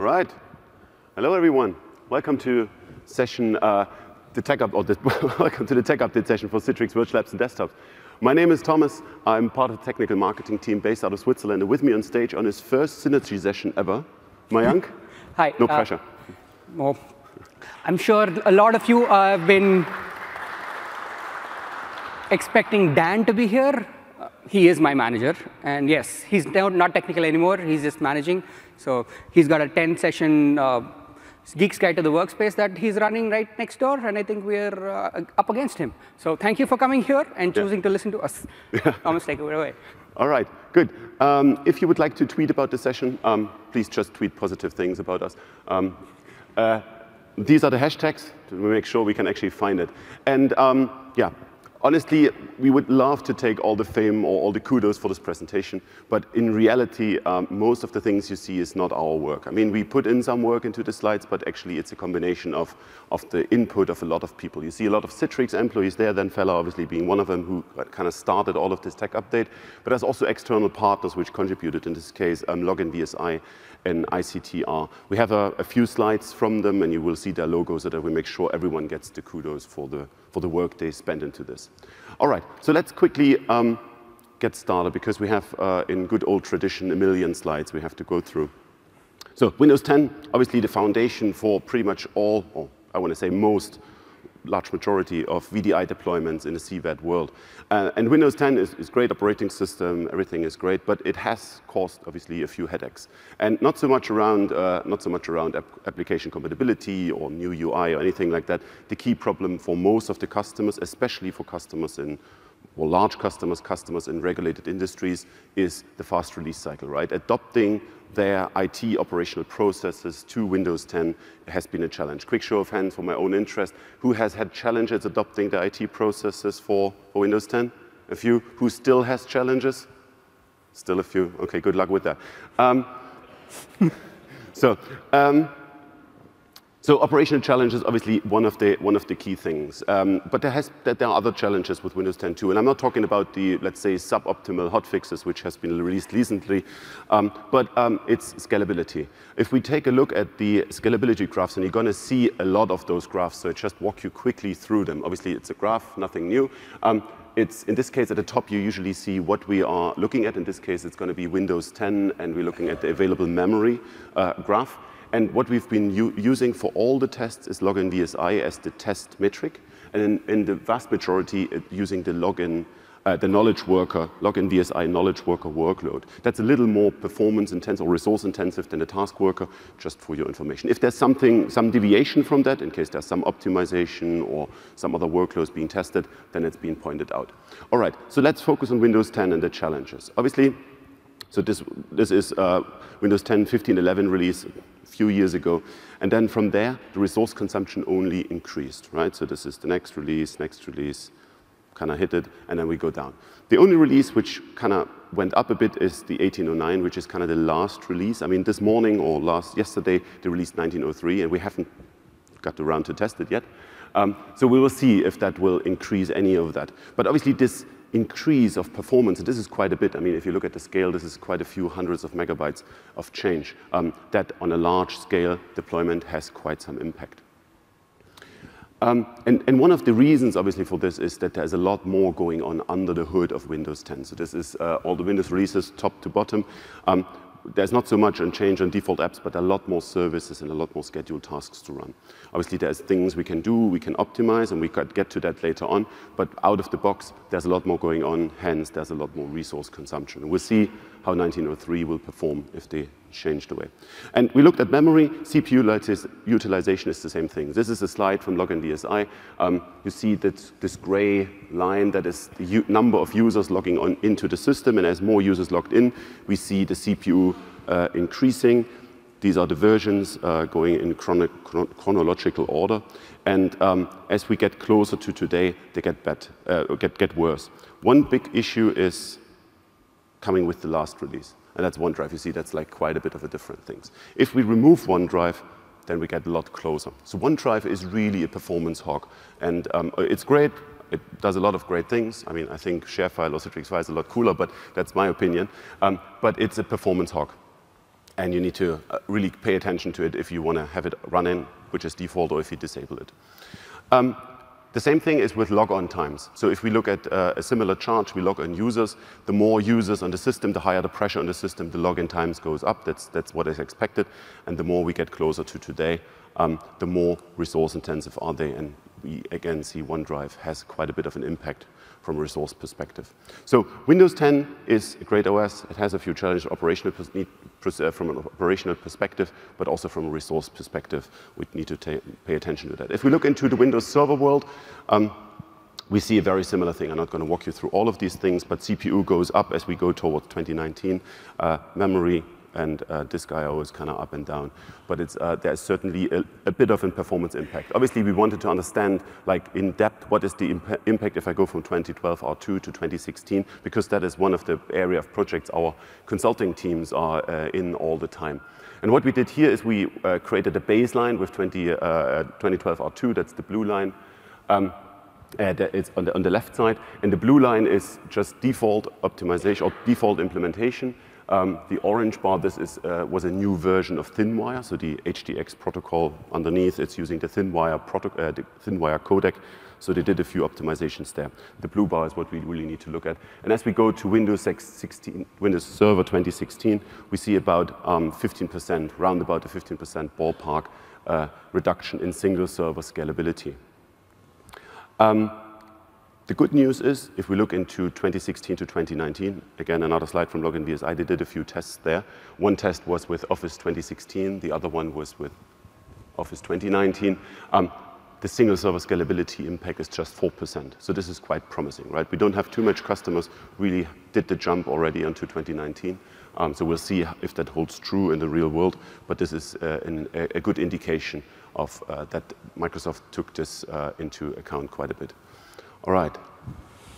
All right. Hello, everyone. Welcome to session, uh, the tech up, or the, welcome to the tech update session for Citrix Virtual Apps and Desktops. My name is Thomas. I'm part of the technical marketing team based out of Switzerland. And with me on stage on his first Synergy session ever, Mayank. Hi. No uh, pressure. Well, I'm sure a lot of you uh, have been expecting Dan to be here. He is my manager. And yes, he's not technical anymore. He's just managing. So he's got a 10 session uh, Geeks Guide to the Workspace that he's running right next door. And I think we're uh, up against him. So thank you for coming here and choosing Yeah. to listen to us. Thomas, take it away. All right, good. Um, if you would like to tweet about the session, um, please just tweet positive things about us. Um, uh, these are the hashtags to make sure we can actually find it. And um, yeah, honestly, we would love to take all the fame or all the kudos for this presentation, but in reality, um, most of the things you see is not our work. I mean, we put in some work into the slides, but actually it's a combination of, of the input of a lot of people. You see a lot of Citrix employees there, Dan Feller obviously being one of them who kind of started all of this tech update, but there's also external partners which contributed, in this case, um, Login VSI and ICTR. We have a, a few slides from them, and you will see their logos so that we make sure everyone gets the kudos for the, for the work they spent into this. All right, so let's quickly um, get started because we have, uh, in good old tradition, a million slides we have to go through. So Windows 10, obviously the foundation for pretty much all, or I want to say most, large majority of VDI deployments in the CVAD world. Uh, and Windows 10 is, is great operating system, everything is great, but it has caused obviously a few headaches. And not so much around, uh, not so much around ap application compatibility or new UI or anything like that. The key problem for most of the customers, especially for customers in or large customers, customers in regulated industries, is the fast release cycle, right? Adopting their IT operational processes to Windows 10 has been a challenge. Quick show of hands for my own interest. Who has had challenges adopting the IT processes for, for Windows 10? A few. Who still has challenges? Still a few. Okay, good luck with that. Um, so, um, so operational challenge is obviously one of the one of the key things, um, but there has there are other challenges with Windows 10 too, and I'm not talking about the let's say suboptimal hotfixes which has been released recently, um, but um, it's scalability. If we take a look at the scalability graphs, and you're going to see a lot of those graphs, so I just walk you quickly through them. Obviously, it's a graph, nothing new. Um, it's, in this case, at the top, you usually see what we are looking at. In this case, it's going to be Windows 10, and we're looking at the available memory uh, graph. And what we've been using for all the tests is login VSI as the test metric. And in, in the vast majority, it, using the login, uh, the knowledge worker, login VSI knowledge worker workload. That's a little more performance intensive or resource intensive than the task worker, just for your information. If there's something, some deviation from that, in case there's some optimization or some other workloads being tested, then it's being pointed out. All right, so let's focus on Windows 10 and the challenges. Obviously, so this, this is uh, Windows 10 15.11 release a few years ago. And then from there, the resource consumption only increased, right? So this is the next release, next release, kind of hit it, and then we go down. The only release which kind of went up a bit is the 1809, which is kind of the last release. I mean, this morning or last yesterday, they released 1903, and we haven't got around to test it yet. Um, so we will see if that will increase any of that. But obviously, this increase of performance, and this is quite a bit. I mean, if you look at the scale, this is quite a few hundreds of megabytes of change. Um, that on a large scale deployment has quite some impact. Um, and, and, one of the reasons, obviously, for this is that there's a lot more going on under the hood of Windows 10. So this is uh, all the Windows releases, top to bottom. Um, there's not so much on change on default apps, but a lot more services and a lot more scheduled tasks to run. Obviously, there's things we can do, we can optimize, and we could get to that later on. But out of the box, there's a lot more going on. Hence, there's a lot more resource consumption. We'll see how 1903 will perform if they change the way. And we looked at memory. CPU utilization is the same thing. This is a slide from Login VSI. Um, you see that this gray line that is the number of users logging on into the system. And as more users logged in, we see the CPU uh, increasing. These are the versions uh, going in chrono chronological order. And um, as we get closer to today, they get, bad, uh, get, get worse. One big issue is coming with the last release. And that's OneDrive. You see, that's like quite a bit of a different things. If we remove OneDrive, then we get a lot closer. So OneDrive is really a performance hog. And um, it's great. It does a lot of great things. I mean, I think ShareFile or Citrix File is a lot cooler, but that's my opinion. Um, but it's a performance hog. and you need to uh, really pay attention to it if you want to have it run in, which is default, or if you disable it. Um, the same thing is with log-on times. So if we look at uh, a similar chart, we log on users. The more users on the system, the higher the pressure on the system, the login times goes up. That's, that's what is expected. And the more we get closer to today, um, the more resource intensive are they. And we again see OneDrive has quite a bit of an impact from a resource perspective. So Windows 10 is a great OS. It has a few challenges operational uh, from an operational perspective, but also from a resource perspective, we need to pay attention to that. If we look into the Windows Server world, um, we see a very similar thing. I'm not going to walk you through all of these things, but CPU goes up as we go towards 2019. Uh, memory and uh, disk I/O is kind of up and down. But it's, uh, there's certainly a, a, bit of a performance impact. Obviously, we wanted to understand, like in depth, what is the imp impact if I go from 2012 R2 to 2016, because that is one of the area of projects our consulting teams are uh, in all the time. And what we did here is we uh, created a baseline with 20, 2012 R2, that's the blue line. Um, uh, it's on the, on the left side, and the blue line is just default optimization or default implementation. Um, the orange bar, this is, uh, was a new version of ThinWire, so the HDX protocol underneath, it's using the ThinWire, uh, the ThinWire codec, so they did a few optimizations there. The blue bar is what we really need to look at. And as we go to Windows 16, Windows Server 2016, we see about 15%, um, round about a 15% ballpark uh, reduction in single server scalability. Um, the good news is, if we look into 2016 to 2019, again, another slide from Login VSI, they did a few tests there. One test was with Office 2016, the other one was with Office 2019. Um, the single server scalability impact is just 4%. So this is quite promising, right? We don't have too much customers really did the jump already into 2019. Um, so we'll see if that holds true in the real world, but this is uh, an, a, good indication of uh, that Microsoft took this uh, into account quite a bit. All right.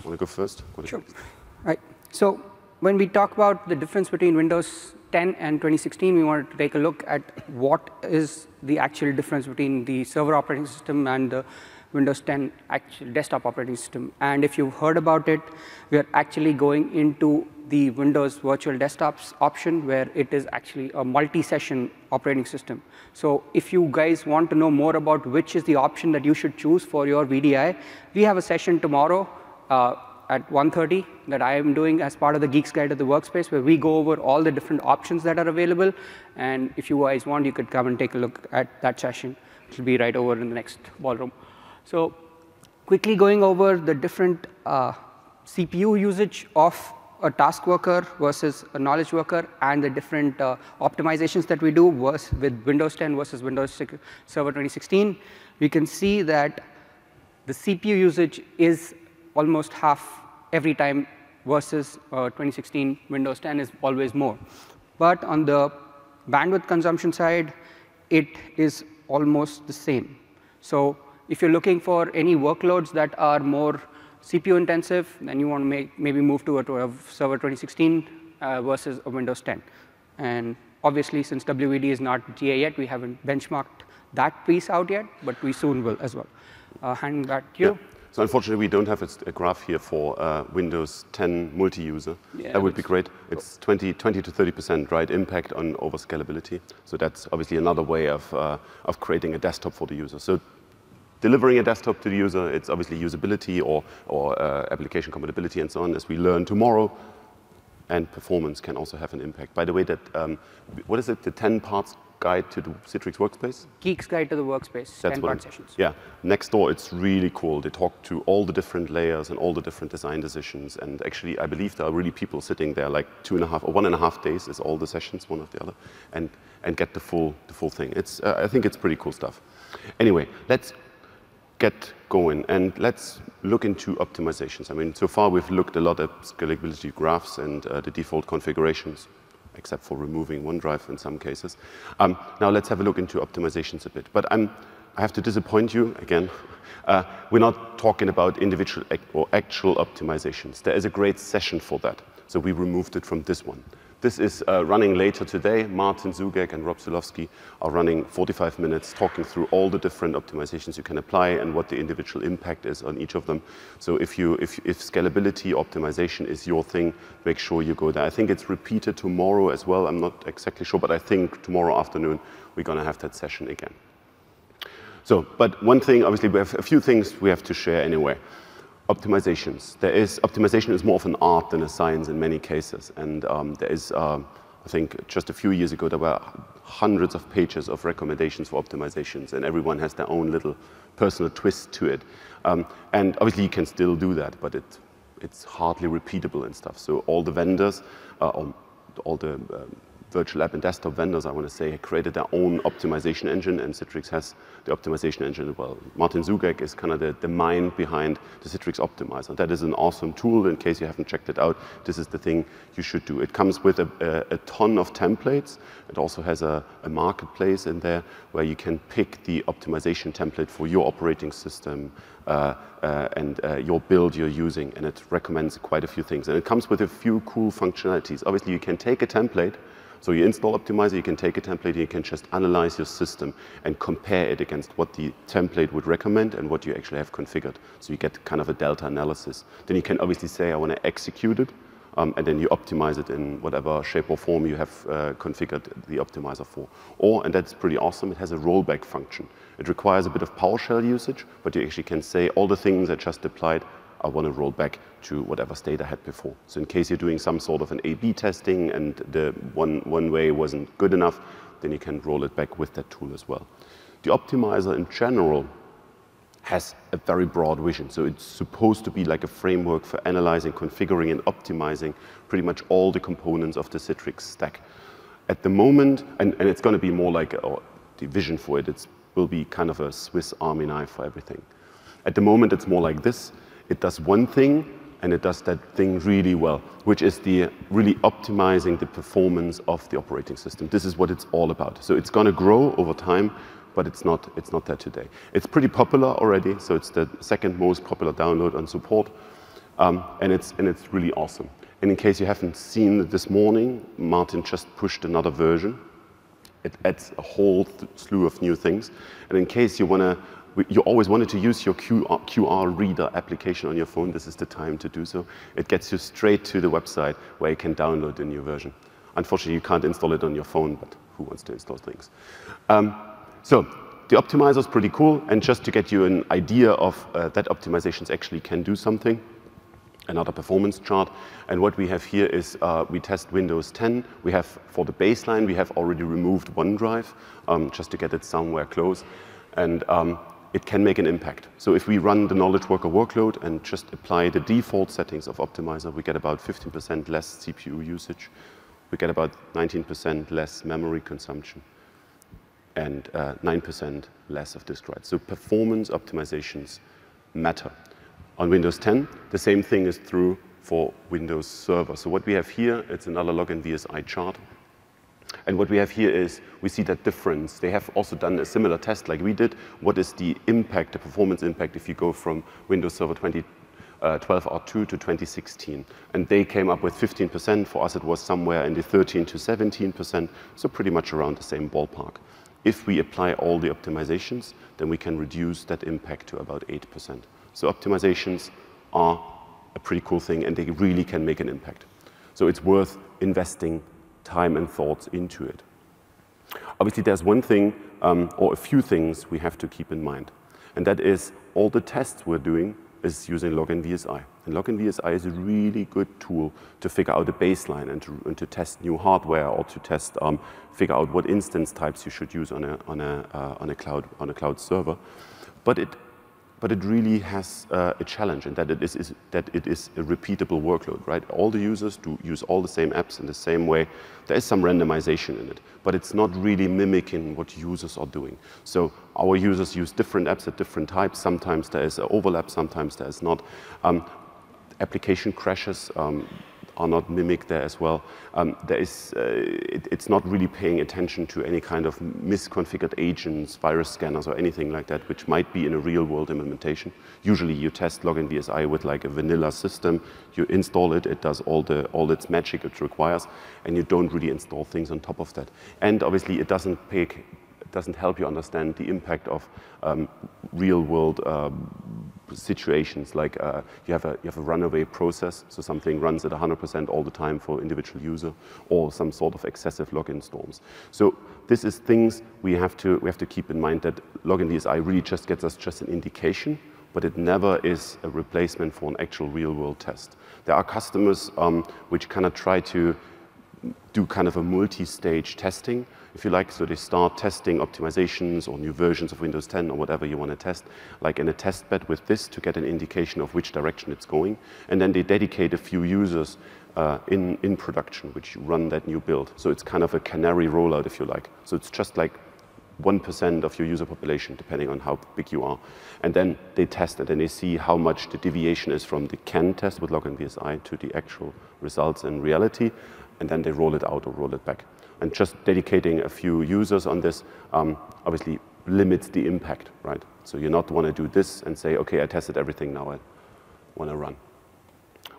Want to go first? Sure. Right. So when we talk about the difference between Windows 10 and 2016, we wanted to take a look at what is the actual difference between the server operating system and the Windows 10 actual desktop operating system. And if you've heard about it, we are actually going into the Windows Virtual Desktops option where it is actually a multi-session operating system. So if you guys want to know more about which is the option that you should choose for your VDI, we have a session tomorrow uh, at 1.30 that I am doing as part of the Geeks Guide to the Workspace where we go over all the different options that are available. And if you guys want, you could come and take a look at that session. It will be right over in the next ballroom. So quickly going over the different uh, CPU usage of a task worker versus a knowledge worker and the different uh, optimizations that we do with Windows 10 versus Windows Server 2016, we can see that the CPU usage is almost half every time versus uh, 2016 Windows 10 is always more. But on the bandwidth consumption side, it is almost the same. So if you're looking for any workloads that are more CPU intensive, then you want to make, maybe move to a, to a server 2016 uh, versus a Windows 10. And obviously, since WVD is not GA yet, we haven't benchmarked that piece out yet, but we soon will as well. Uh, handing back to you. Yeah. So unfortunately, we don't have a, graph here for uh, Windows 10 multi-user. Yeah, that would be great. It's 20, 20 to 30% right impact on overscalability. So that's obviously another way of, uh, of creating a desktop for the user. So delivering a desktop to the user, it's obviously usability or, or uh, application compatibility and so on, as we learn tomorrow. And performance can also have an impact. By the way, that um, what is it, the 10 parts guide to the Citrix workspace? Geeks guide to the workspace, That's 10 part sessions. Yeah, next door it's really cool. They talk to all the different layers and all the different design decisions. And actually, I believe there are really people sitting there like two and a half or one and a half days is all the sessions, one after the other, and, and get the full, the full thing. It's, uh, I think it's pretty cool stuff. Anyway, let's get going. And let's look into optimizations. I mean, so far we've looked a lot at scalability graphs and uh, the default configurations, except for removing OneDrive in some cases. Um, now let's have a look into optimizations a bit. But I'm, I have to disappoint you again. Uh, we're not talking about individual or actual optimizations. There is a great session for that. So we removed it from this one. This is uh, running later today. Martin Zugec and Rob Zylowski are running 45 minutes talking through all the different optimizations you can apply and what the individual impact is on each of them. So if, you, if, if scalability optimization is your thing, make sure you go there. I think it's repeated tomorrow as well. I'm not exactly sure, but I think tomorrow afternoon we're going to have that session again. So, but one thing, obviously, we have a few things we have to share anyway optimizations. There is, optimization is more of an art than a science in many cases. And um, there is, um, I think just a few years ago, there were hundreds of pages of recommendations for optimizations, and everyone has their own little personal twist to it. Um, and obviously, you can still do that, but it, it's hardly repeatable and stuff. So all the vendors, uh, all the um, virtual app and desktop vendors, I want to say, created their own optimization engine, and Citrix has the optimization engine as well. Martin Zugec is kind of the, the mind behind the Citrix Optimizer. That is an awesome tool. In case you haven't checked it out, this is the thing you should do. It comes with a, a, a ton of templates. It also has a, a, marketplace in there where you can pick the optimization template for your operating system uh, uh, and uh, your build you're using, and it recommends quite a few things. And it comes with a few cool functionalities. Obviously, you can take a template so you install Optimizer, you can take a template, you can just analyze your system and compare it against what the template would recommend and what you actually have configured. So you get kind of a delta analysis. Then you can obviously say, I want to execute it, um, and then you optimize it in whatever shape or form you have uh, configured the optimizer for. Or, and that's pretty awesome, it has a rollback function. It requires a bit of PowerShell usage, but you actually can say all the things I just applied, I want to roll back to whatever state I had before. So in case you're doing some sort of an A-B testing and the one, one way wasn't good enough, then you can roll it back with that tool as well. The optimizer in general has a very broad vision. So it's supposed to be like a framework for analyzing, configuring, and optimizing pretty much all the components of the Citrix stack. At the moment, and, and it's going to be more like a, the vision for it, it will be kind of a Swiss army knife for everything. At the moment, it's more like this. It does one thing, and it does that thing really well, which is the really optimizing the performance of the operating system. This is what it's all about. So it's going to grow over time, but it's not, it's not there today. It's pretty popular already, so it's the second most popular download on support, um, and, it's, and it's really awesome. And in case you haven't seen it this morning, Martin just pushed another version. It adds a whole slew of new things. And in case you want to you always wanted to use your QR, reader application on your phone, this is the time to do so. It gets you straight to the website where you can download the new version. Unfortunately, you can't install it on your phone, but who wants to install things? Um, so the optimizer is pretty cool, and just to get you an idea of uh, that optimizations actually can do something, another performance chart. And what we have here is uh, we test Windows 10. We have, for the baseline, we have already removed OneDrive um, just to get it somewhere close. And um, it can make an impact. So if we run the knowledge worker workload and just apply the default settings of Optimizer, we get about 15% less CPU usage. We get about 19% less memory consumption and 9% uh, less of disk writes. So performance optimizations matter. On Windows 10, the same thing is true for Windows Server. So what we have here, it's another login VSI chart. And what we have here is we see that difference. They have also done a similar test like we did. What is the impact, the performance impact, if you go from Windows Server 2012 uh, R2 to 2016? And they came up with 15%. For us, it was somewhere in the 13 to 17%, so pretty much around the same ballpark. If we apply all the optimizations, then we can reduce that impact to about 8%. So optimizations are a pretty cool thing, and they really can make an impact. So it's worth investing time and thoughts into it. Obviously, there's one thing um, or a few things we have to keep in mind, and that is all the tests we're doing is using Login VSI. And Login VSI is a really good tool to figure out a baseline and to, and to test new hardware or to test, um, figure out what instance types you should use on a, on a, uh, on a, cloud, on a cloud server. But it but it really has uh, a challenge in that it is, is, that it is a repeatable workload, right? All the users do use all the same apps in the same way. There is some randomization in it, but it's not really mimicking what users are doing. So our users use different apps at different types. Sometimes there is overlap, sometimes there is not. Um, application crashes um, are not mimicked there as well. Um, there is, uh, it, it's not really paying attention to any kind of misconfigured agents, virus scanners, or anything like that, which might be in a real-world implementation. Usually, you test Login VSI with like a vanilla system. You install it; it does all the all its magic it requires, and you don't really install things on top of that. And obviously, it doesn't pay doesn't help you understand the impact of um, real-world um, situations. Like uh, you, have a, you have a runaway process, so something runs at 100% all the time for individual user, or some sort of excessive login storms. So this is things we have to we have to keep in mind that login VSI really just gets us just an indication, but it never is a replacement for an actual real-world test. There are customers um, which kind of try to do kind of a multi-stage testing if you like. So they start testing optimizations or new versions of Windows 10 or whatever you want to test, like in a test bed with this to get an indication of which direction it's going. And then they dedicate a few users uh, in, in production, which run that new build. So it's kind of a canary rollout, if you like. So it's just like 1% of your user population, depending on how big you are. And then they test it and they see how much the deviation is from the CAN test with Login VSI to the actual results in reality. And then they roll it out or roll it back. And just dedicating a few users on this um, obviously limits the impact, right? So you not want to do this and say, okay, I tested everything, now I want to run.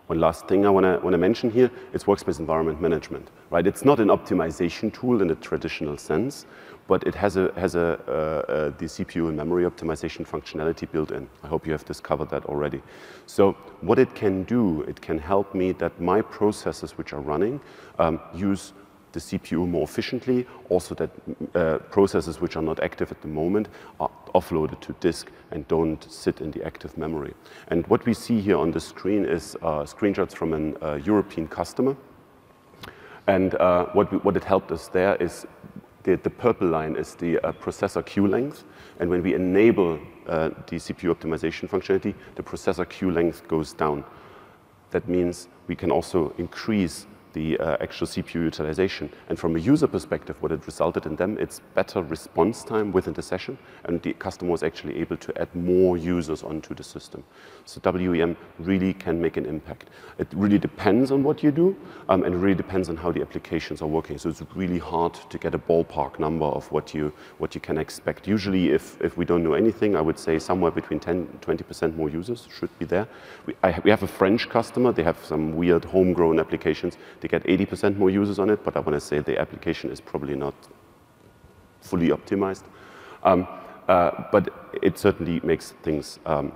One last thing I want to, want to mention here is workspace environment management, right? It's not an optimization tool in the traditional sense, but it has, a, has a, uh, uh, the CPU and memory optimization functionality built in. I hope you have discovered that already. So what it can do, it can help me that my processes which are running um, use the CPU more efficiently, also that uh, processes which are not active at the moment are offloaded to disk and don't sit in the active memory. And what we see here on the screen is uh, screenshots from a uh, European customer. And uh, what, we, what it helped us there is the, the purple line is the uh, processor queue length. And when we enable uh, the CPU optimization functionality, the processor queue length goes down. That means we can also increase the uh, actual CPU utilization. And from a user perspective, what it resulted in them, it's better response time within the session, and the customer was actually able to add more users onto the system. So WEM really can make an impact. It really depends on what you do, um, and it really depends on how the applications are working. So it's really hard to get a ballpark number of what you, what you can expect. Usually, if, if we don't know anything, I would say somewhere between 10 20% more users should be there. We, I, we have a French customer, they have some weird homegrown applications they get 80% more users on it, but I want to say the application is probably not fully optimized. Um, uh, but it certainly makes things um,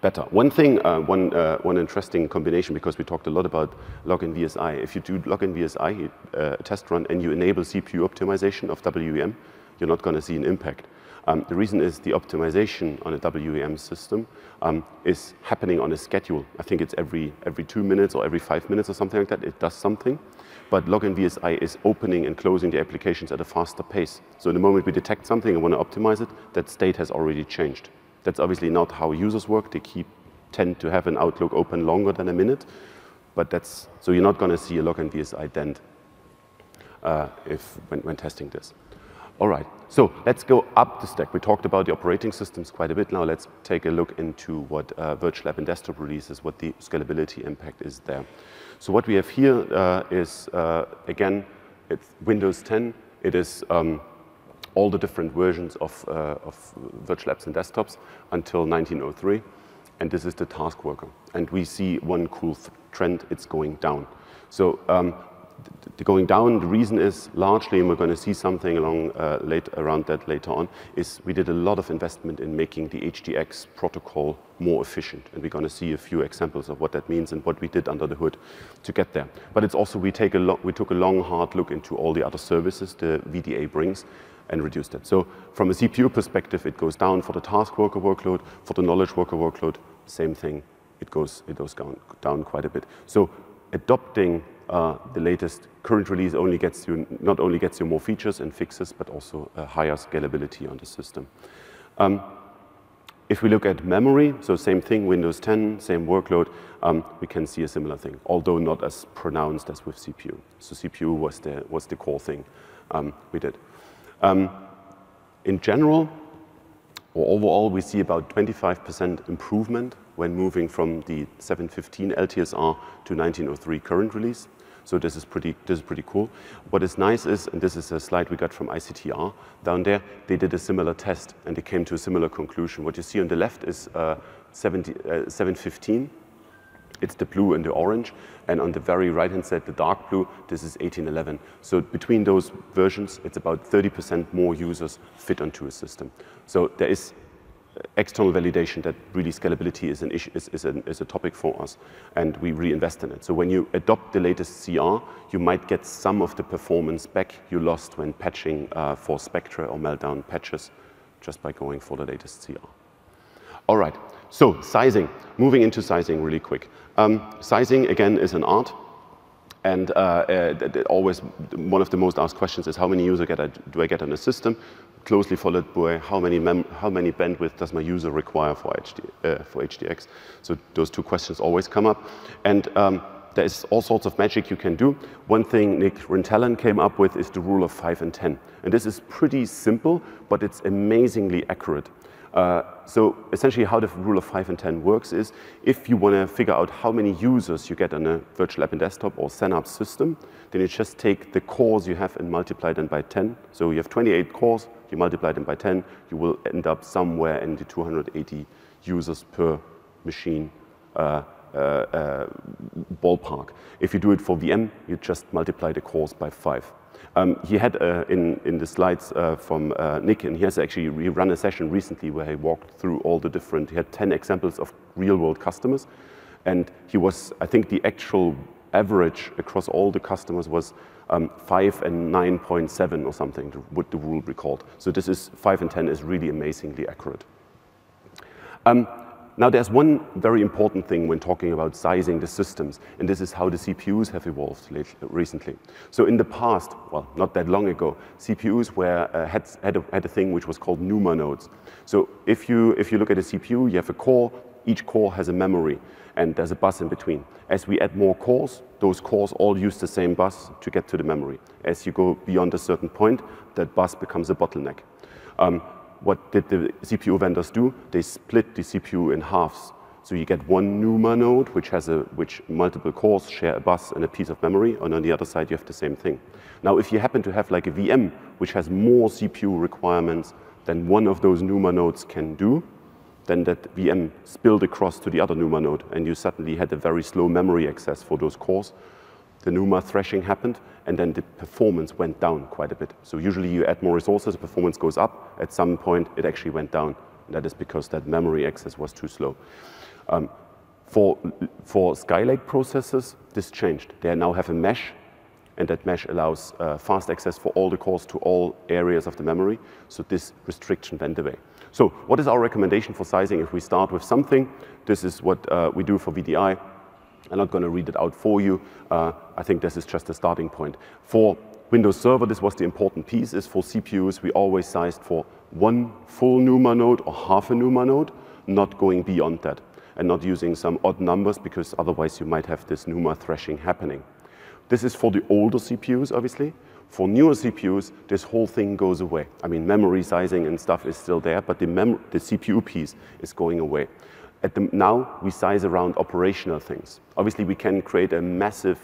better. One thing, uh, one, uh, one interesting combination, because we talked a lot about login VSI. If you do login VSI uh, test run and you enable CPU optimization of WEM, you're not going to see an impact. Um, the reason is the optimization on a WEM system um, is happening on a schedule. I think it's every, every two minutes or every five minutes or something like that. It does something. But Login VSI is opening and closing the applications at a faster pace. So the moment we detect something and want to optimize it, that state has already changed. That's obviously not how users work. They keep, tend to have an Outlook open longer than a minute. But that's, so you're not going to see a Login VSI dent uh, if, when, when testing this. All right, so let's go up the stack. We talked about the operating systems quite a bit now. Let's take a look into what uh, Virtual App and Desktop releases, what the scalability impact is there. So what we have here uh, is, uh, again, it's Windows 10. It is um, all the different versions of, uh, of virtual apps and desktops until 1903. And this is the task worker. And we see one cool trend, it's going down. So um, going down, the reason is largely, and we're going to see something along uh, late, around that later on, is we did a lot of investment in making the HDX protocol more efficient. And we're going to see a few examples of what that means and what we did under the hood to get there. But it's also, we, take a we took a long, hard look into all the other services the VDA brings and reduced that. So from a CPU perspective, it goes down for the task worker workload. For the knowledge worker workload, same thing. It goes, it goes down, down quite a bit. So adopting uh, the latest current release only gets you, not only gets you more features and fixes, but also a higher scalability on the system. Um, if we look at memory, so same thing, Windows 10, same workload, um, we can see a similar thing, although not as pronounced as with CPU. So CPU was the, was the core thing um, we did. Um, in general, or overall, we see about 25% improvement when moving from the 715 LTSR to 1903 current release. So this is pretty, this is pretty cool. What is nice is, and this is a slide we got from ICTR down there, they did a similar test and they came to a similar conclusion. What you see on the left is uh, 70, uh, 715 it's the blue and the orange. And on the very right-hand side, the dark blue, this is 1811. So between those versions, it's about 30% more users fit onto a system. So there is external validation that really scalability is, an issue, is, is, a, is a topic for us, and we reinvest in it. So when you adopt the latest CR, you might get some of the performance back you lost when patching uh, for Spectre or Meltdown patches just by going for the latest CR. All right, so sizing, moving into sizing really quick. Um, sizing, again, is an art. And uh, uh, always one of the most asked questions is how many users do I get on a system? Closely followed by how many, how many bandwidth does my user require for, HD uh, for HDX? So those two questions always come up. And um, there is all sorts of magic you can do. One thing Nick Rintalan came up with is the rule of 5 and 10. And this is pretty simple, but it's amazingly accurate. Uh, so essentially how the rule of 5 and 10 works is if you want to figure out how many users you get on a virtual app and desktop or Synapse system, then you just take the cores you have and multiply them by 10. So you have 28 cores, you multiply them by 10, you will end up somewhere in the 280 users per machine uh, uh, uh, ballpark. If you do it for VM, you just multiply the cores by 5. Um, he had uh, in, in the slides uh, from uh, Nick, and he has actually he run a session recently where he walked through all the different, he had 10 examples of real world customers. And he was, I think the actual average across all the customers was um, 5 and 9.7 or something, would the rule be called. So this is 5 and 10 is really amazingly accurate. Um, now, there's one very important thing when talking about sizing the systems, and this is how the CPUs have evolved recently. So in the past, well, not that long ago, CPUs were, uh, had, had a, had, a, thing which was called NUMA nodes. So if you, if you look at a CPU, you have a core, each core has a memory, and there's a bus in between. As we add more cores, those cores all use the same bus to get to the memory. As you go beyond a certain point, that bus becomes a bottleneck. Um, what did the CPU vendors do? They split the CPU in halves. So you get one NUMA node, which has a, which multiple cores share a bus and a piece of memory, and on the other side you have the same thing. Now, if you happen to have like a VM, which has more CPU requirements than one of those NUMA nodes can do, then that VM spilled across to the other NUMA node, and you suddenly had a very slow memory access for those cores. The NUMA thrashing happened, and then the performance went down quite a bit. So usually you add more resources, the performance goes up. At some point, it actually went down. And that is because that memory access was too slow. Um, for, for Skylake processors, this changed. They now have a mesh, and that mesh allows uh, fast access for all the cores to all areas of the memory. So this restriction went away. So what is our recommendation for sizing? If we start with something, this is what uh, we do for VDI. I'm not going to read it out for you. Uh, I think this is just a starting point. For Windows Server, this was the important piece, is for CPUs, we always sized for one full NUMA node or half a NUMA node, not going beyond that, and not using some odd numbers, because otherwise you might have this NUMA thrashing happening. This is for the older CPUs, obviously. For newer CPUs, this whole thing goes away. I mean, memory sizing and stuff is still there, but the, the CPU piece is going away. The, now we size around operational things. Obviously, we can create a massive,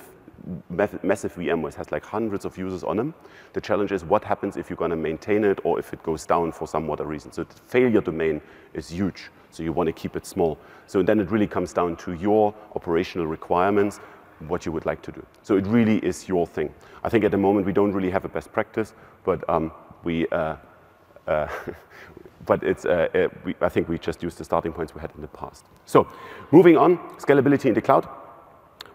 massive VM which has like hundreds of users on them. The challenge is what happens if you're going to maintain it or if it goes down for some other reason. So the failure domain is huge. So you want to keep it small. So then it really comes down to your operational requirements, what you would like to do. So it really is your thing. I think at the moment we don't really have a best practice, but um, we, uh, uh, but it's, uh, we, I think we just used the starting points we had in the past. So moving on, scalability in the cloud.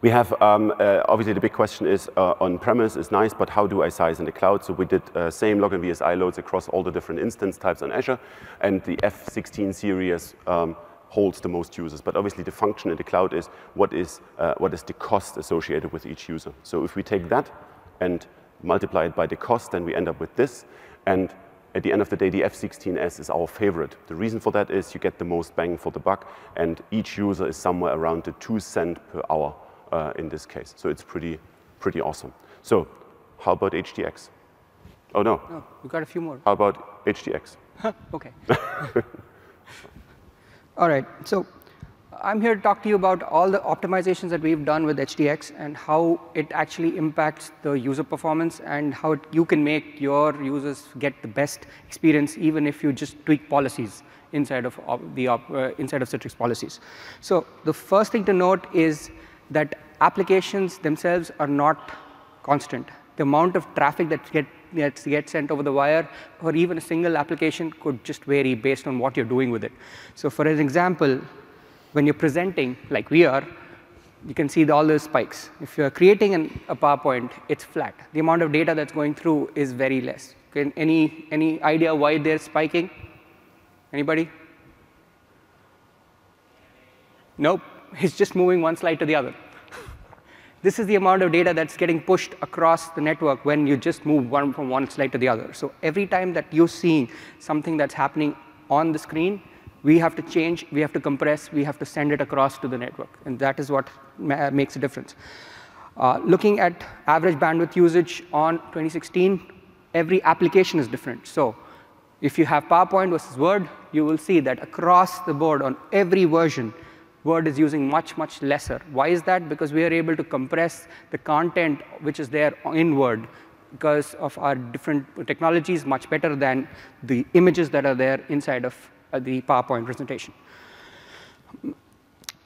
We have, um, uh, obviously the big question is uh, on-premise is nice, but how do I size in the cloud? So we did uh, same Login VSI loads across all the different instance types on Azure, and the F16 series um, holds the most users. But obviously the function in the cloud is what is, uh, what is the cost associated with each user. So if we take that and multiply it by the cost, then we end up with this. And at the end of the day, the F16S is our favorite. The reason for that is you get the most bang for the buck, and each user is somewhere around the two cent per hour uh, in this case. So it's pretty, pretty awesome. So how about HDX? Oh, no. No, we got a few more. How about HDX? okay. All right. So uh, I'm here to talk to you about all the optimizations that we've done with HDX and how it actually impacts the user performance and how it, you can make your users get the best experience even if you just tweak policies inside of the uh, inside of Citrix policies. So the first thing to note is that applications themselves are not constant. The amount of traffic that get, gets, gets sent over the wire or even a single application could just vary based on what you're doing with it. So for an example, when you're presenting, like we are, you can see the, all those spikes. If you're creating an, a PowerPoint, it's flat. The amount of data that's going through is very less. Okay, any, any idea why they're spiking? Anybody? Nope, it's just moving one slide to the other. This is the amount of data that's getting pushed across the network when you just move one from one slide to the other. So every time that you're seeing something that's happening on the screen, we have to change, we have to compress, we have to send it across to the network. And that is what ma makes a difference. Uh, looking at average bandwidth usage on 2016, every application is different. So if you have PowerPoint versus Word, you will see that across the board on every version, Word is using much, much lesser. Why is that? Because we are able to compress the content which is there in Word because of our different technologies much better than the images that are there inside of uh, the PowerPoint presentation.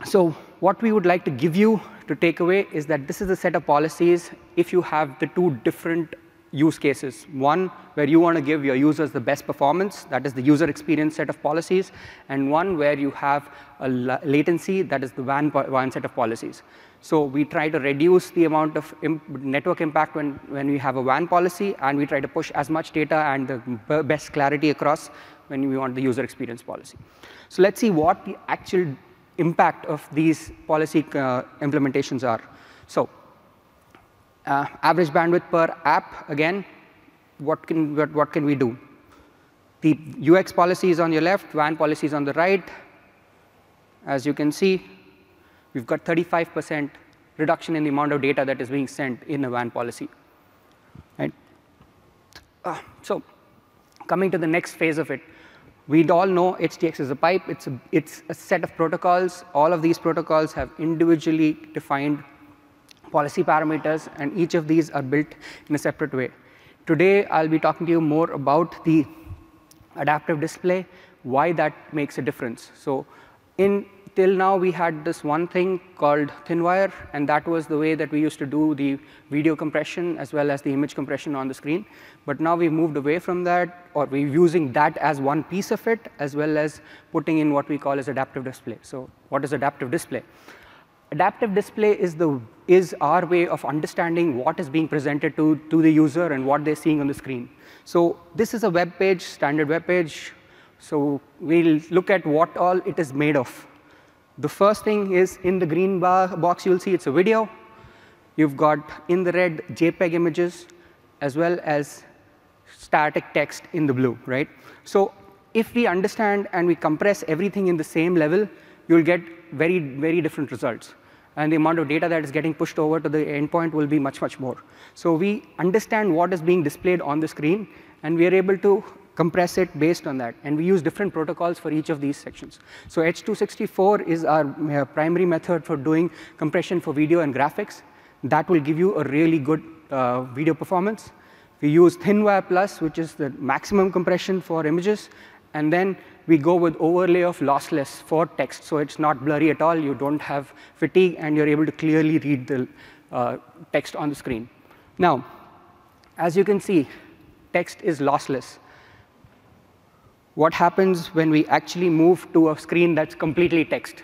So what we would like to give you to take away is that this is a set of policies if you have the two different use cases. One, where you want to give your users the best performance, that is the user experience set of policies, and one where you have a latency, that is the WAN, WAN set of policies. So we try to reduce the amount of imp network impact when, when we have a WAN policy, and we try to push as much data and the best clarity across when we want the user experience policy. So let's see what the actual impact of these policy uh, implementations are. So uh, average bandwidth per app, again, what can, what, what can we do? The UX policy is on your left, WAN policy is on the right. As you can see, we've got 35% reduction in the amount of data that is being sent in a WAN policy. Right? Uh, so coming to the next phase of it, we all know HDX is a pipe. It's a, it's a set of protocols. All of these protocols have individually defined policy parameters, and each of these are built in a separate way. Today, I'll be talking to you more about the adaptive display, why that makes a difference. So in till now, we had this one thing called thin wire, and that was the way that we used to do the video compression as well as the image compression on the screen. But now we've moved away from that, or we're using that as one piece of it, as well as putting in what we call as adaptive display. So what is adaptive display? Adaptive display is, the, is our way of understanding what is being presented to, to the user and what they're seeing on the screen. So this is a web page, standard web page. So we'll look at what all it is made of. The first thing is in the green bar box, you'll see it's a video. You've got in the red JPEG images, as well as static text in the blue, right? So if we understand and we compress everything in the same level, you'll get very, very different results and the amount of data that is getting pushed over to the endpoint will be much, much more. So we understand what is being displayed on the screen, and we are able to compress it based on that. And we use different protocols for each of these sections. So H264 is our uh, primary method for doing compression for video and graphics. That will give you a really good uh, video performance. We use ThinWire Plus, which is the maximum compression for images. And then we go with overlay of lossless for text. So it's not blurry at all. You don't have fatigue, and you're able to clearly read the uh, text on the screen. Now, as you can see, text is lossless. What happens when we actually move to a screen that's completely text?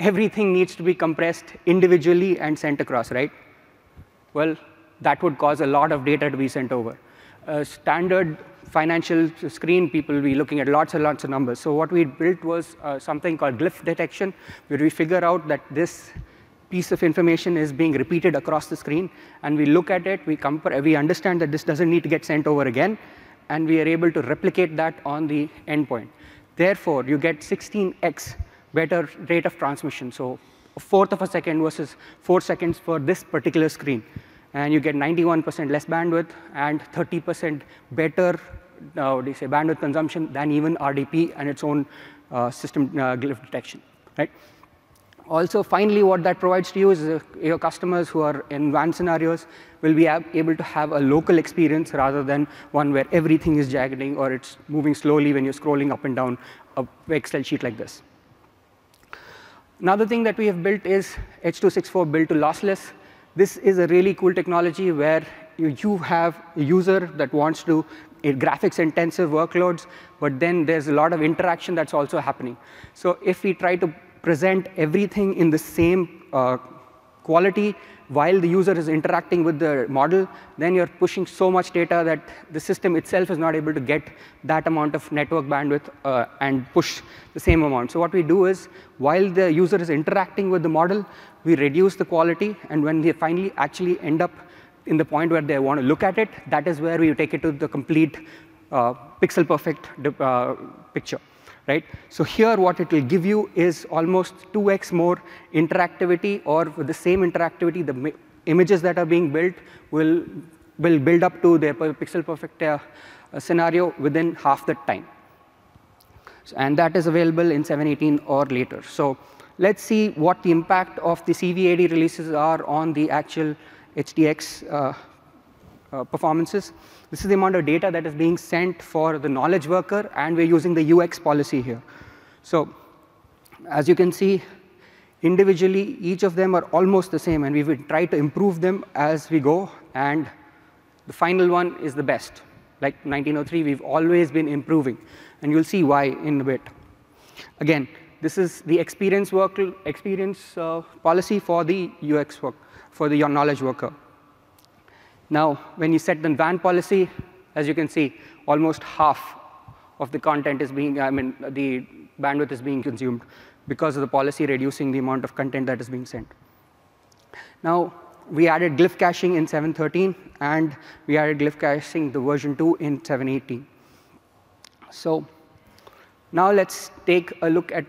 Everything needs to be compressed individually and sent across, right? Well, that would cause a lot of data to be sent over. A standard financial screen, people will be looking at lots and lots of numbers. So what we built was uh, something called glyph detection, where we figure out that this piece of information is being repeated across the screen, and we look at it, we, compare, we understand that this doesn't need to get sent over again, and we are able to replicate that on the endpoint. Therefore, you get 16x better rate of transmission. So a fourth of a second versus four seconds for this particular screen and you get 91% less bandwidth and 30% better uh, what do you say, bandwidth consumption than even RDP and its own uh, system uh, glyph detection. right? Also, finally, what that provides to you is uh, your customers who are in WAN scenarios will be able to have a local experience rather than one where everything is jagging or it's moving slowly when you're scrolling up and down a Excel sheet like this. Another thing that we have built is H.264 built to lossless. This is a really cool technology where you, you have a user that wants to graphics intensive workloads, but then there's a lot of interaction that's also happening. So if we try to present everything in the same uh, quality while the user is interacting with the model, then you're pushing so much data that the system itself is not able to get that amount of network bandwidth uh, and push the same amount. So what we do is, while the user is interacting with the model, we reduce the quality, and when they finally actually end up in the point where they want to look at it, that is where we take it to the complete uh, pixel perfect uh, picture right? So here what it will give you is almost 2x more interactivity or with the same interactivity, the images that are being built will, will build up to the pixel perfect uh, scenario within half the time. And that is available in 718 or later. So let's see what the impact of the CVAD releases are on the actual HDX uh, uh, performances. This is the amount of data that is being sent for the knowledge worker, and we're using the UX policy here. So as you can see, individually, each of them are almost the same, and we will try to improve them as we go, and the final one is the best. Like 1903, we've always been improving, and you'll see why in a bit. Again, this is the experience work experience uh, policy for the UX work, for the knowledge worker. Now, when you set the WAN policy, as you can see, almost half of the content is being, I mean, the bandwidth is being consumed because of the policy reducing the amount of content that is being sent. Now, we added glyph caching in 713, and we added glyph caching the version 2 in 718. So now let's take a look at,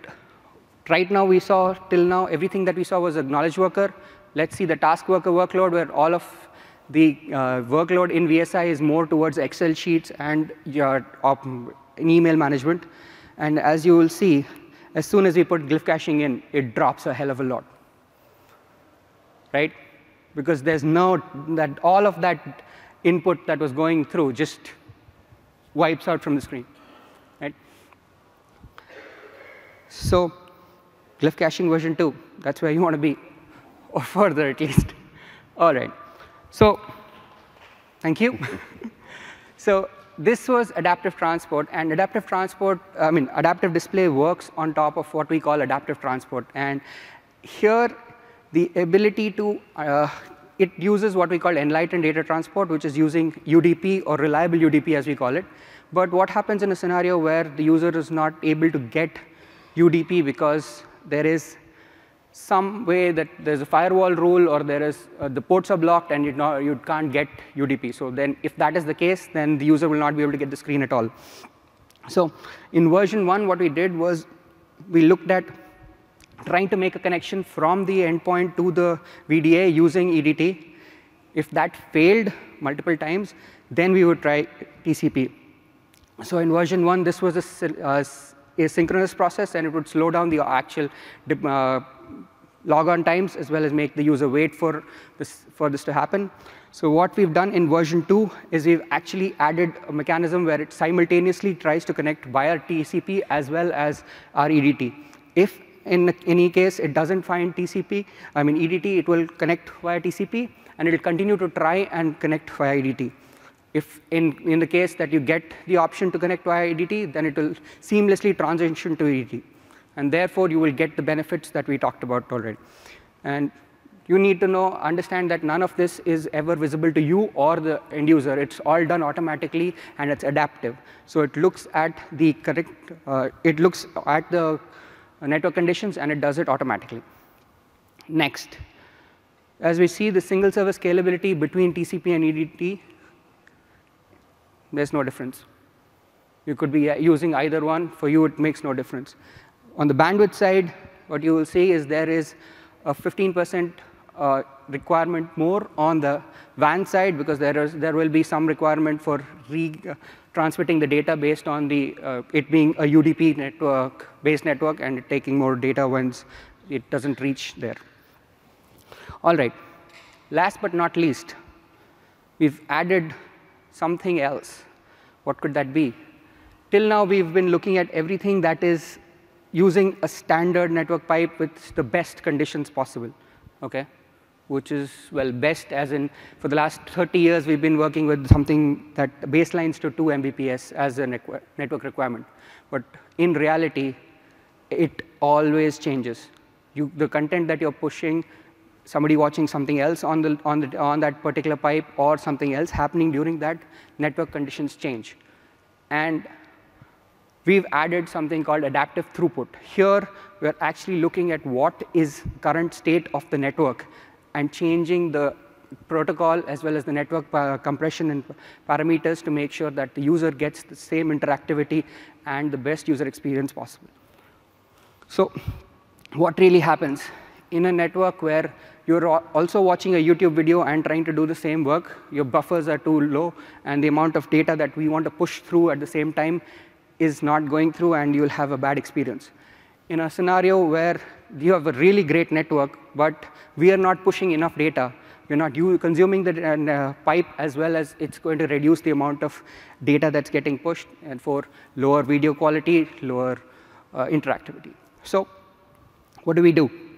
right now we saw, till now, everything that we saw was a knowledge worker. Let's see the task worker workload where all of the uh, workload in VSI is more towards Excel sheets and your email management. And as you will see, as soon as we put glyph caching in, it drops a hell of a lot, right? Because there's no, that all of that input that was going through just wipes out from the screen, right? So glyph caching version 2, that's where you want to be, or further at least. All right. So thank you. so this was adaptive transport, and adaptive transport, I mean, adaptive display works on top of what we call adaptive transport. And here, the ability to, uh, it uses what we call enlightened data transport, which is using UDP or reliable UDP as we call it. But what happens in a scenario where the user is not able to get UDP because there is some way that there's a firewall rule or there is uh, the ports are blocked and you, you can't get UDP. So then if that is the case, then the user will not be able to get the screen at all. So in version one, what we did was we looked at trying to make a connection from the endpoint to the VDA using EDT. If that failed multiple times, then we would try TCP. So in version one, this was a, uh, asynchronous process, and it would slow down the actual uh, logon times as well as make the user wait for this, for this to happen. So what we've done in version 2 is we've actually added a mechanism where it simultaneously tries to connect via TCP as well as our EDT. If in any case it doesn't find TCP, I mean EDT, it will connect via TCP, and it will continue to try and connect via EDT. If in, in the case that you get the option to connect via EDT, then it will seamlessly transition to EDT and therefore you will get the benefits that we talked about already. And you need to know, understand that none of this is ever visible to you or the end user. It's all done automatically and it's adaptive. So it looks at the correct, uh, it looks at the network conditions and it does it automatically. Next, as we see the single server scalability between TCP and EDT, there's no difference. You could be using either one. For you, it makes no difference. On the bandwidth side, what you will see is there is a 15% uh, requirement more on the WAN side because there, is, there will be some requirement for re, uh, transmitting the data based on the, uh, it being a UDP network, based network, and taking more data once it doesn't reach there. All right, last but not least, we've added something else. What could that be? Till now, we've been looking at everything that is using a standard network pipe with the best conditions possible, okay? Which is, well, best as in, for the last 30 years, we've been working with something that baselines to 2 Mbps as a network requirement. But in reality, it always changes. You, the content that you're pushing, somebody watching something else on, the, on, the, on that particular pipe or something else happening during that, network conditions change. And we've added something called adaptive throughput. Here, we're actually looking at what is current state of the network and changing the protocol as well as the network uh, compression and parameters to make sure that the user gets the same interactivity and the best user experience possible. So what really happens in a network where you're also watching a YouTube video and trying to do the same work, your buffers are too low, and the amount of data that we want to push through at the same time is not going through, and you'll have a bad experience. In a scenario where you have a really great network, but we are not pushing enough data, we're not consuming the uh, pipe as well as it's going to reduce the amount of data that's getting pushed, and for lower video quality, lower uh, interactivity. So what do we do?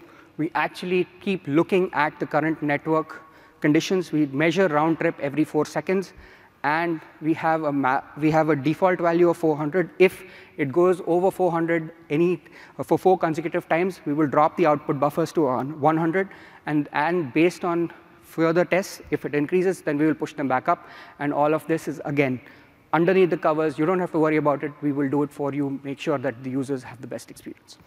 We actually keep looking at the current network conditions. We measure round trip every four seconds, and we have a we have a default value of 400. If it goes over 400 any uh, for four consecutive times, we will drop the output buffers to 100, and and based on further tests, if it increases, then we will push them back up. And all of this is again underneath the covers. You don't have to worry about it. We will do it for you. Make sure that the users have the best experience.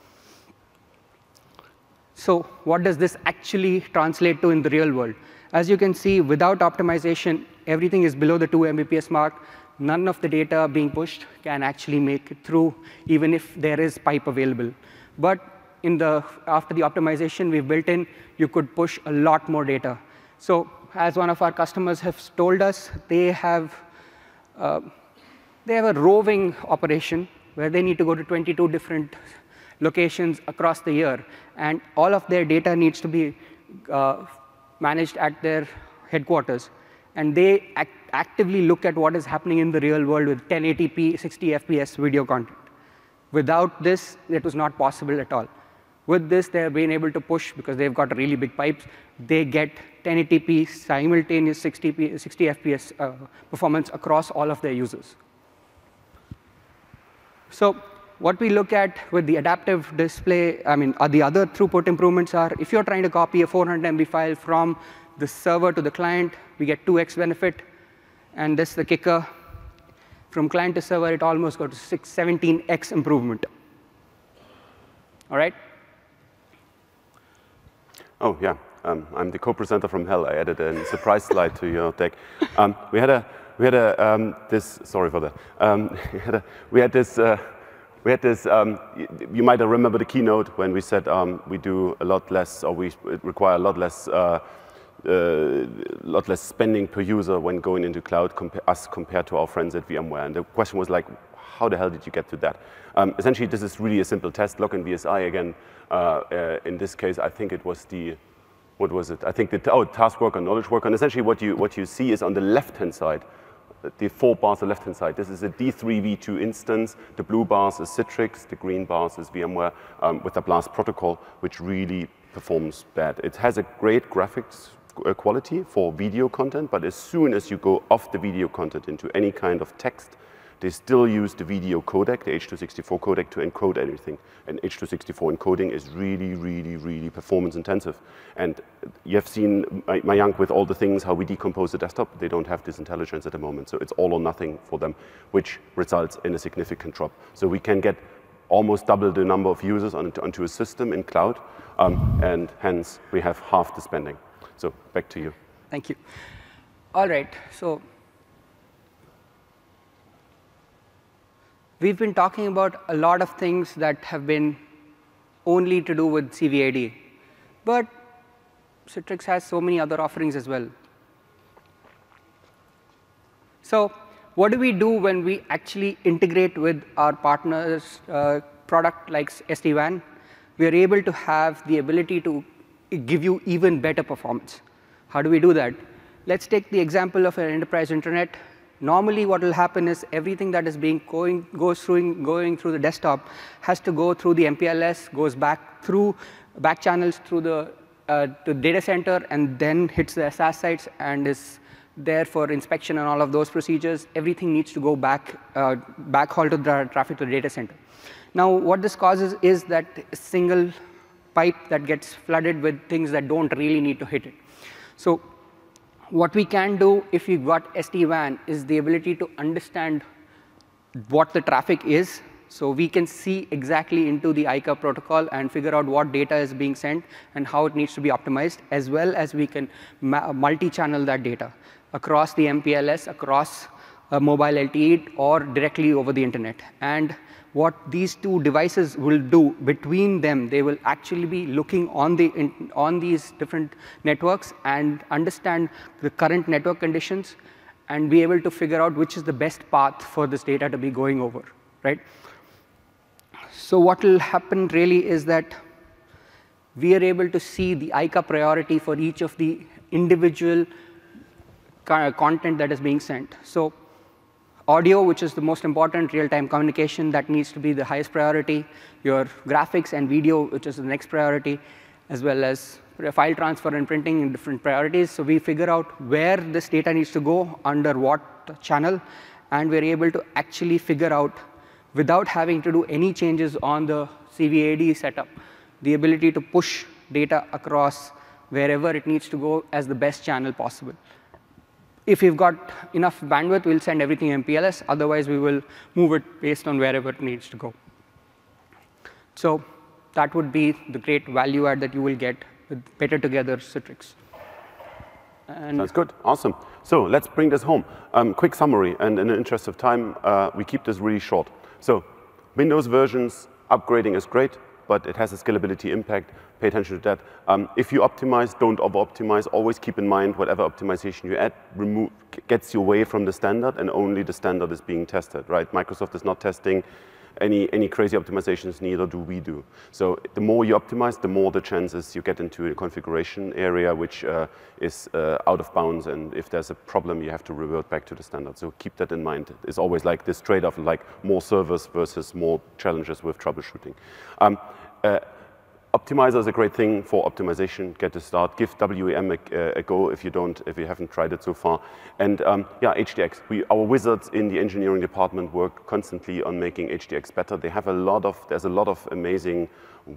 So what does this actually translate to in the real world? As you can see, without optimization, everything is below the 2 Mbps mark. None of the data being pushed can actually make it through, even if there is pipe available. But in the, after the optimization we've built in, you could push a lot more data. So as one of our customers has told us, they have, uh, they have a roving operation where they need to go to 22 different locations across the year. And all of their data needs to be uh, managed at their headquarters. And they act actively look at what is happening in the real world with 1080p, 60 FPS video content. Without this, it was not possible at all. With this, they have been able to push, because they've got really big pipes, they get 1080p simultaneous 60, 60 FPS uh, performance across all of their users. So what we look at with the adaptive display, I mean, the other throughput improvements are if you're trying to copy a 400 MB file from the server to the client, we get 2x benefit. And this is the kicker. From client to server, it almost got to 6, 17x improvement. All right? Oh, yeah. Um, I'm the co-presenter from hell. I added a surprise slide to your deck. Um, we had a, we had a, um, this, sorry for that. Um, we, had a, we had this, uh, we had this, um, you might remember the keynote when we said um, we do a lot less, or we require a lot less, uh, uh, lot less spending per user when going into cloud, compa us compared to our friends at VMware. And the question was like, how the hell did you get to that? Um, essentially, this is really a simple test. Login VSI again. Uh, uh, in this case, I think it was the, what was it? I think the, oh, task worker, knowledge worker. And essentially what you, what you see is on the left-hand side, the four bars on the left-hand side. This is a D3v2 instance. The blue bars is Citrix. The green bars is VMware um, with the BLAST protocol, which really performs bad. It has a great graphics uh, quality for video content, but as soon as you go off the video content into any kind of text, they still use the video codec, the H.264 codec, to encode everything. And H.264 encoding is really, really, really performance intensive. And you have seen my Mayank with all the things, how we decompose the desktop. They don't have this intelligence at the moment. So it's all or nothing for them, which results in a significant drop. So we can get almost double the number of users onto, onto a system in cloud, um, and hence we have half the spending. So back to you. Thank you. All right. So we've been talking about a lot of things that have been only to do with CVAD. But Citrix has so many other offerings as well. So what do we do when we actually integrate with our partners' uh, product like SD-WAN? We are able to have the ability to give you even better performance. How do we do that? Let's take the example of an enterprise internet. Normally, what will happen is everything that is being going, goes through, going through the desktop has to go through the MPLS, goes back through back channels through the uh, to data center, and then hits the SaaS sites and is there for inspection and all of those procedures. Everything needs to go back uh, backhaul to the traffic to the data center. Now, what this causes is that single pipe that gets flooded with things that don't really need to hit it. So what we can do if we've got SD-WAN is the ability to understand what the traffic is. So we can see exactly into the ICA protocol and figure out what data is being sent and how it needs to be optimized, as well as we can multi-channel that data across the MPLS, across a mobile LTE, or directly over the internet. And what these two devices will do between them, they will actually be looking on, the, in, on these different networks and understand the current network conditions and be able to figure out which is the best path for this data to be going over, right? So what will happen really is that we are able to see the ICA priority for each of the individual content that is being sent. So audio, which is the most important real-time communication that needs to be the highest priority, your graphics and video, which is the next priority, as well as file transfer and printing in different priorities. So we figure out where this data needs to go under what channel, and we're able to actually figure out, without having to do any changes on the CVAD setup, the ability to push data across wherever it needs to go as the best channel possible. If we've got enough bandwidth, we'll send everything MPLS. Otherwise, we will move it based on wherever it needs to go. So that would be the great value add that you will get with better together Citrix. And That's good. Awesome. So let's bring this home. Um, quick summary, and in the interest of time, uh, we keep this really short. So Windows versions, upgrading is great, but it has a scalability impact pay attention to that. Um, if you optimize, don't over-optimize. Always keep in mind whatever optimization you add remove, gets you away from the standard, and only the standard is being tested, right? Microsoft is not testing any, any crazy optimizations, neither do we do. So the more you optimize, the more the chances you get into a configuration area which uh, is uh, out of bounds, and if there's a problem, you have to revert back to the standard. So keep that in mind. It's always like this trade-off, like more servers versus more challenges with troubleshooting. Um, uh, Optimizer is a great thing for optimization. Get a start. Give WEM a, a, go if you don't, if you haven't tried it so far. And um, yeah, HDX. We, our wizards in the engineering department work constantly on making HDX better. They have a lot of, there's a lot of amazing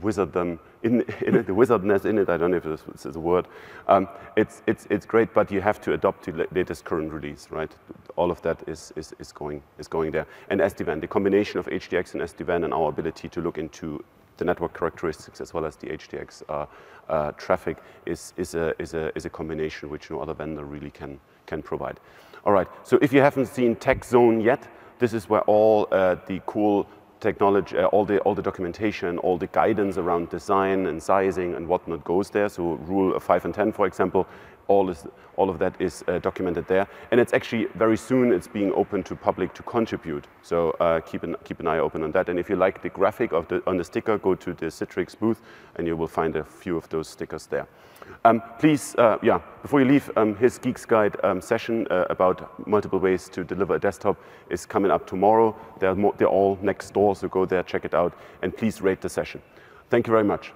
wizarddom in, in it, the wizardness in it. I don't know if this is a word. Um, it's, it's, it's great, but you have to adopt to the latest current release, right? All of that is, is, is, going, is going there. And SD-WAN, the combination of HDX and SD-WAN and our ability to look into the network characteristics as well as the HDX uh, uh, traffic is, is, a, is, a, is a combination which no other vendor really can, can provide. All right, so if you haven't seen Tech Zone yet, this is where all uh, the cool technology, uh, all, the, all the documentation, all the guidance around design and sizing and whatnot goes there. So rule 5 and 10, for example, all, is, all of that is uh, documented there. And it's actually very soon it's being open to public to contribute. So uh, keep, an, keep an eye open on that. And if you like the graphic of the, on the sticker, go to the Citrix booth and you will find a few of those stickers there. Um, please, uh, yeah, before you leave, um, his Geeks Guide um, session uh, about multiple ways to deliver a desktop is coming up tomorrow. They're, they're all next door, so go there, check it out, and please rate the session. Thank you very much.